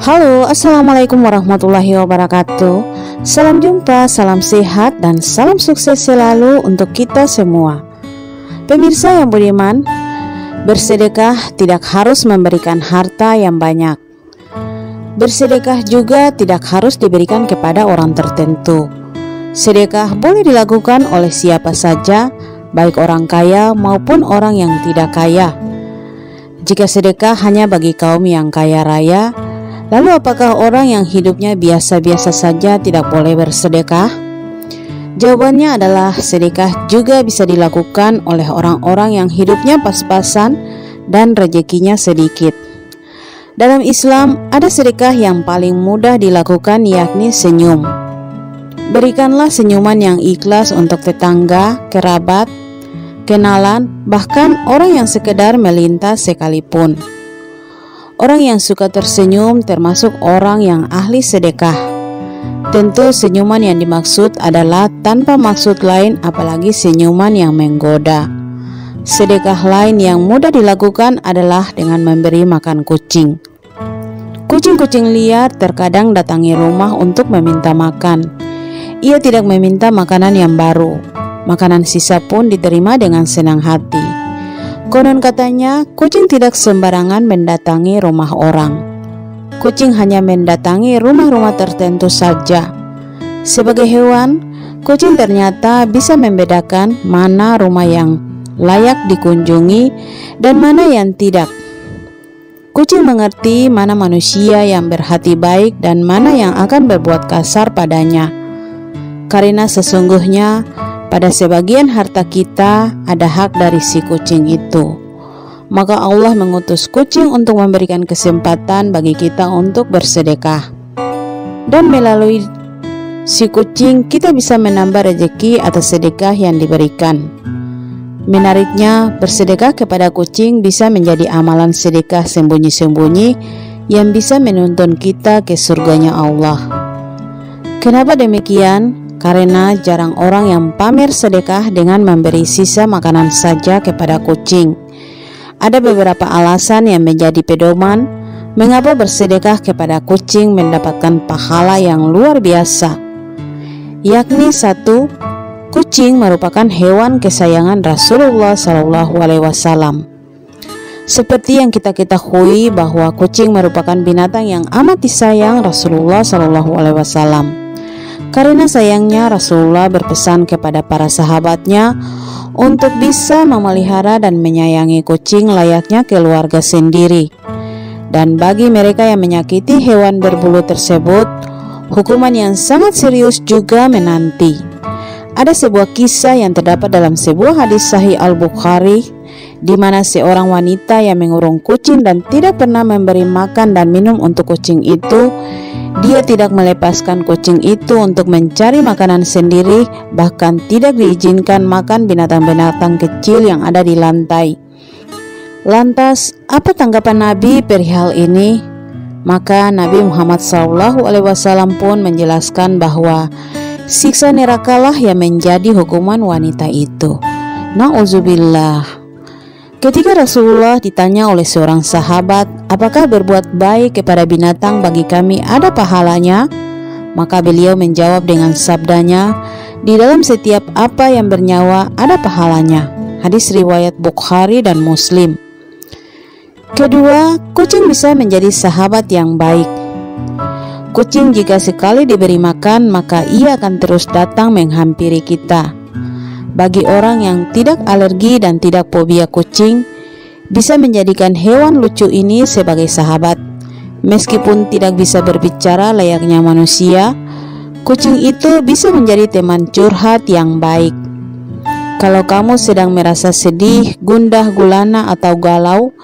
Halo, Assalamualaikum warahmatullahi wabarakatuh. Salam jumpa, salam sehat, dan salam sukses selalu untuk kita semua. Pemirsa yang budiman Bersedekah tidak harus memberikan harta yang banyak. Bersedekah juga tidak harus diberikan kepada orang tertentu. Sedekah boleh dilakukan oleh siapa saja Baik orang kaya maupun orang yang tidak kaya. Jika sedekah hanya bagi kaum yang kaya raya, lalu apakah orang yang hidupnya biasa-biasa saja tidak boleh bersedekah? Jawabannya adalah sedekah juga bisa dilakukan oleh orang-orang yang hidupnya pas-pasan dan rezekinya sedikit. Dalam Islam, ada sedekah yang paling mudah dilakukan yakni senyum. Berikanlah senyuman yang ikhlas untuk tetangga, kerabat, kenalan, bahkan orang yang sekedar melintas sekalipun. Orang yang suka tersenyum termasuk orang yang ahli sedekah. Tentu senyuman yang dimaksud adalah tanpa maksud lain apalagi senyuman yang menggoda. Sedekah lain yang mudah dilakukan adalah dengan memberi makan kucing. Kucing-kucing liar terkadang datangi rumah untuk meminta makan. Ia tidak meminta makanan yang baru, Makanan sisa pun diterima dengan senang hati. Konon katanya, kucing tidak sembarangan mendatangi rumah orang. Kucing hanya mendatangi rumah-rumah tertentu saja. Sebagai hewan, kucing ternyata bisa membedakan mana rumah yang layak dikunjungi dan mana yang tidak. Kucing mengerti mana manusia yang berhati baik dan mana yang akan berbuat kasar padanya. Karena sesungguhnya pada sebagian harta kita ada hak dari si kucing itu. Maka Allah mengutus kucing untuk memberikan kesempatan bagi kita untuk bersedekah. Dan melalui si kucing kita bisa menambah rezeki atas sedekah yang diberikan. Menariknya, bersedekah kepada kucing bisa menjadi amalan sedekah sembunyi-sembunyi yang bisa menuntun kita ke surganya Allah. Kenapa demikian? Karena jarang orang yang pamer sedekah dengan memberi sisa makanan saja kepada kucing. Ada beberapa alasan yang menjadi pedoman mengapa bersedekah kepada kucing mendapatkan pahala yang luar biasa. Yakni satu, kucing merupakan hewan kesayangan Rasulullah Shallallahu Alaihi Wasallam. Seperti yang kita ketahui bahwa kucing merupakan binatang yang amat disayang Rasulullah Shallallahu Alaihi Wasallam. Karena sayangnya Rasulullah berpesan kepada para sahabatnya untuk bisa memelihara dan menyayangi kucing layaknya keluarga sendiri. Dan bagi mereka yang menyakiti hewan berbulu tersebut, hukuman yang sangat serius juga menanti. Ada sebuah kisah yang terdapat dalam sebuah hadis sahih Al-Bukhari di mana seorang wanita yang mengurung kucing dan tidak pernah memberi makan dan minum untuk kucing itu dia tidak melepaskan kucing itu untuk mencari makanan sendiri, bahkan tidak diizinkan makan binatang-binatang kecil yang ada di lantai. Lantas, apa tanggapan Nabi perihal ini? Maka Nabi Muhammad SAW pun menjelaskan bahwa siksa nerakalah yang menjadi hukuman wanita itu. Nauzubillah. Ketika Rasulullah ditanya oleh seorang sahabat, "Apakah berbuat baik kepada binatang bagi kami ada pahalanya?" Maka beliau menjawab dengan sabdanya, "Di dalam setiap apa yang bernyawa ada pahalanya." Hadis riwayat Bukhari dan Muslim. Kedua, kucing bisa menjadi sahabat yang baik. Kucing jika sekali diberi makan, maka ia akan terus datang menghampiri kita bagi orang yang tidak alergi dan tidak fobia kucing, bisa menjadikan hewan lucu ini sebagai sahabat. Meskipun tidak bisa berbicara layaknya manusia, kucing itu bisa menjadi teman curhat yang baik. Kalau kamu sedang merasa sedih, gundah gulana, atau galau,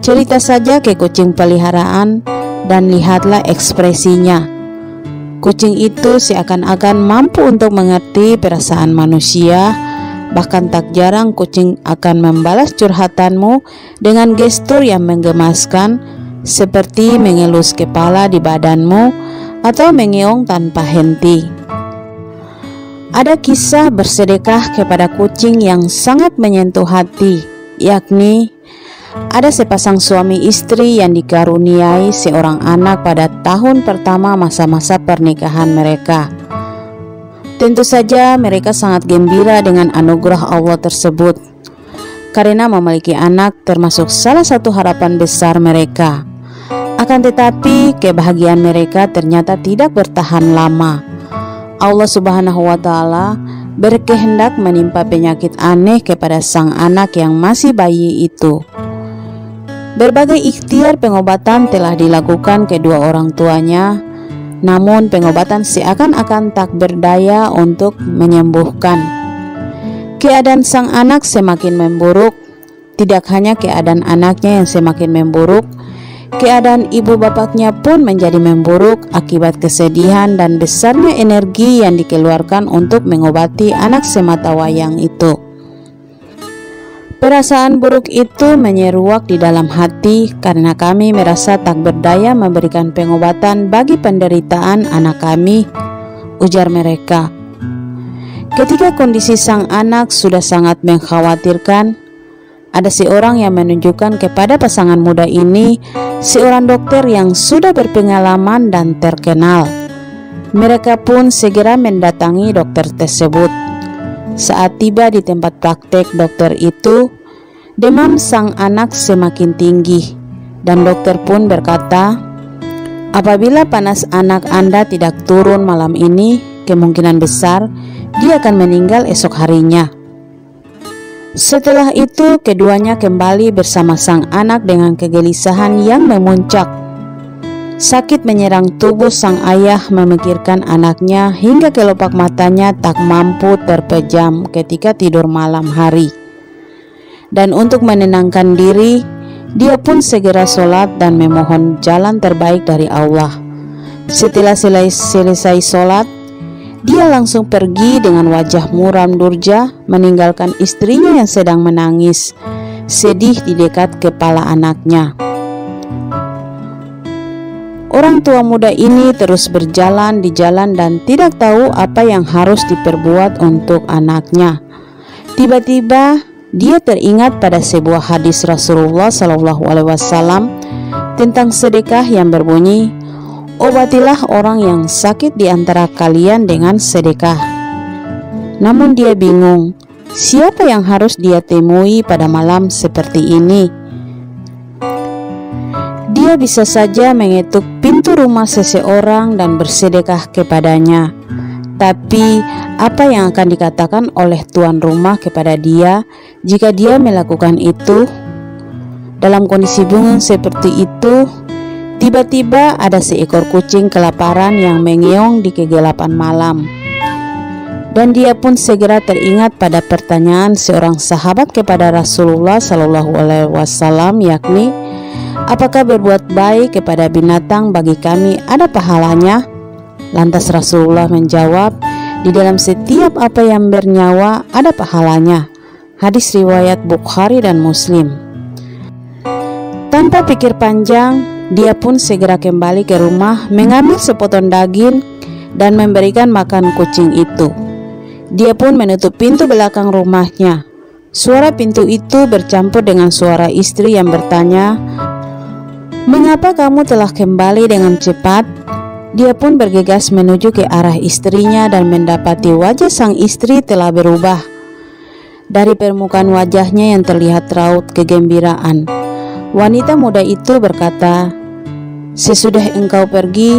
cerita saja ke kucing peliharaan dan lihatlah ekspresinya Kucing itu seakan-akan mampu untuk mengerti perasaan manusia, bahkan tak jarang kucing akan membalas curhatanmu dengan gestur yang menggemaskan, seperti mengelus kepala di badanmu atau mengeong tanpa henti. Ada kisah bersedekah kepada kucing yang sangat menyentuh hati, yakni ada sepasang suami istri yang dikaruniai seorang anak pada tahun pertama masa-masa pernikahan mereka. Tentu saja mereka sangat gembira dengan anugerah Allah tersebut karena memiliki anak termasuk salah satu harapan besar mereka. Akan tetapi, kebahagiaan mereka ternyata tidak bertahan lama. Allah Subhanahu wa Ta'ala berkehendak menimpa penyakit aneh kepada sang anak yang masih bayi itu. Berbagai ikhtiar pengobatan telah dilakukan kedua orang tuanya, namun pengobatan seakan-akan tak berdaya untuk menyembuhkan. Keadaan sang anak semakin memburuk. Tidak hanya keadaan anaknya yang semakin memburuk, keadaan ibu bapaknya pun menjadi memburuk akibat kesedihan dan besarnya energi yang dikeluarkan untuk mengobati anak semata wayang itu. Perasaan buruk itu menyeruak di dalam hati karena kami merasa tak berdaya memberikan pengobatan bagi penderitaan anak kami, ujar mereka. Ketika kondisi sang anak sudah sangat mengkhawatirkan, ada seorang yang menunjukkan kepada pasangan muda ini seorang dokter yang sudah berpengalaman dan terkenal. Mereka pun segera mendatangi dokter tersebut. Saat tiba di tempat praktek dokter itu, demam sang anak semakin tinggi, dan dokter pun berkata, "Apabila panas anak Anda tidak turun malam ini, kemungkinan besar..." dia akan meninggal esok harinya. Setelah itu, keduanya kembali bersama sang anak dengan kegelisahan yang memuncak. Sakit menyerang tubuh sang ayah memikirkan anaknya hingga kelopak matanya tak mampu terpejam ketika tidur malam hari. Dan untuk menenangkan diri, dia pun segera sholat dan memohon jalan terbaik dari Allah. Setelah selesai sholat, dia langsung pergi dengan wajah muram durja, meninggalkan istrinya yang sedang menangis, sedih di dekat kepala anaknya. Orang tua muda ini terus berjalan di jalan dan tidak tahu apa yang harus diperbuat untuk anaknya. Tiba-tiba dia teringat pada sebuah hadis Rasulullah SAW tentang sedekah yang berbunyi, Obatilah orang yang sakit di antara kalian dengan sedekah. Namun dia bingung, siapa yang harus dia temui pada malam seperti ini? Dia bisa saja mengetuk pintu rumah seseorang dan bersedekah kepadanya. Tapi apa yang akan dikatakan oleh tuan rumah kepada dia jika dia melakukan itu? Dalam kondisi bingung seperti itu, Tiba-tiba ada seekor kucing kelaparan yang mengeong di kegelapan malam. Dan dia pun segera teringat pada pertanyaan seorang sahabat kepada Rasulullah Shallallahu Alaihi Wasallam, yakni, apakah berbuat baik kepada binatang bagi kami ada pahalanya? Lantas Rasulullah menjawab, di dalam setiap apa yang bernyawa ada pahalanya. Hadis riwayat Bukhari dan Muslim. Tanpa pikir panjang, dia pun segera kembali ke rumah, mengambil sepotong daging dan memberikan makan kucing itu. Dia pun menutup pintu belakang rumahnya. Suara pintu itu bercampur dengan suara istri yang bertanya, "Mengapa kamu telah kembali dengan cepat?" Dia pun bergegas menuju ke arah istrinya dan mendapati wajah sang istri telah berubah. Dari permukaan wajahnya yang terlihat raut kegembiraan. Wanita muda itu berkata, "Sesudah engkau pergi,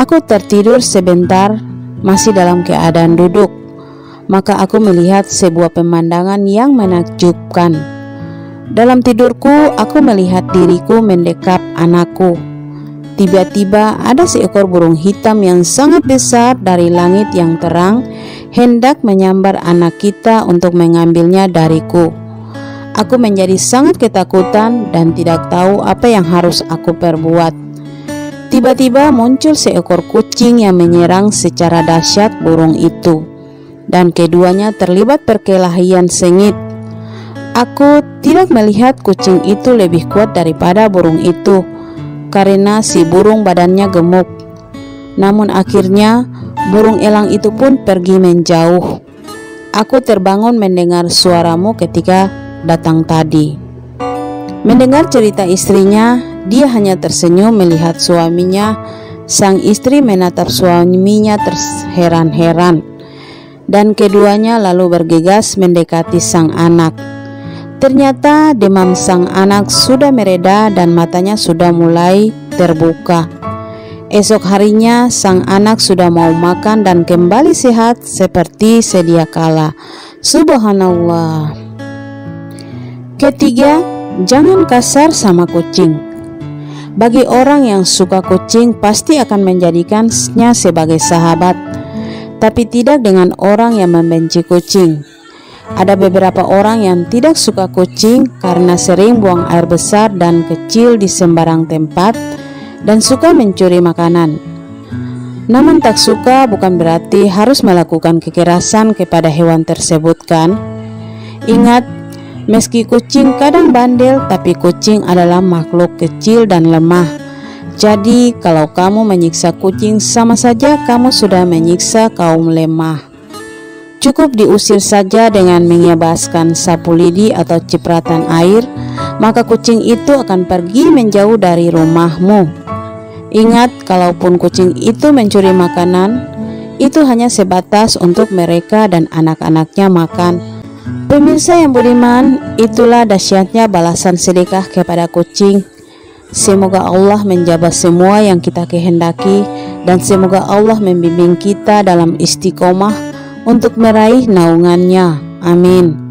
aku tertidur sebentar, masih dalam keadaan duduk. Maka aku melihat sebuah pemandangan yang menakjubkan. Dalam tidurku, aku melihat diriku mendekap anakku. Tiba-tiba ada seekor burung hitam yang sangat besar dari langit yang terang hendak menyambar anak kita untuk mengambilnya dariku." Aku menjadi sangat ketakutan dan tidak tahu apa yang harus aku perbuat. Tiba-tiba muncul seekor kucing yang menyerang secara dahsyat burung itu, dan keduanya terlibat perkelahian sengit. Aku tidak melihat kucing itu lebih kuat daripada burung itu, karena si burung badannya gemuk. Namun akhirnya burung elang itu pun pergi menjauh. Aku terbangun mendengar suaramu ketika datang tadi. Mendengar cerita istrinya, dia hanya tersenyum melihat suaminya. Sang istri menatap suaminya terheran-heran, dan keduanya lalu bergegas mendekati sang anak. Ternyata demam sang anak sudah mereda dan matanya sudah mulai terbuka. Esok harinya, sang anak sudah mau makan dan kembali sehat seperti sedia kala. Subhanallah. Ketiga, jangan kasar sama kucing. Bagi orang yang suka kucing, pasti akan menjadikannya sebagai sahabat, tapi tidak dengan orang yang membenci kucing. Ada beberapa orang yang tidak suka kucing karena sering buang air besar dan kecil di sembarang tempat dan suka mencuri makanan. Namun tak suka bukan berarti harus melakukan kekerasan kepada hewan tersebut kan? Ingat, meski kucing kadang bandel tapi kucing adalah makhluk kecil dan lemah. Jadi kalau kamu menyiksa kucing sama saja kamu sudah menyiksa kaum lemah. Cukup diusir saja dengan mengebaskan sapu lidi atau cipratan air, maka kucing itu akan pergi menjauh dari rumahmu. Ingat, kalaupun kucing itu mencuri makanan, itu hanya sebatas untuk mereka dan anak-anaknya makan. Pemirsa yang budiman, itulah dahsyatnya balasan sedekah kepada kucing. Semoga Allah menjabat semua yang kita kehendaki dan semoga Allah membimbing kita dalam istiqomah untuk meraih naungannya. Amin.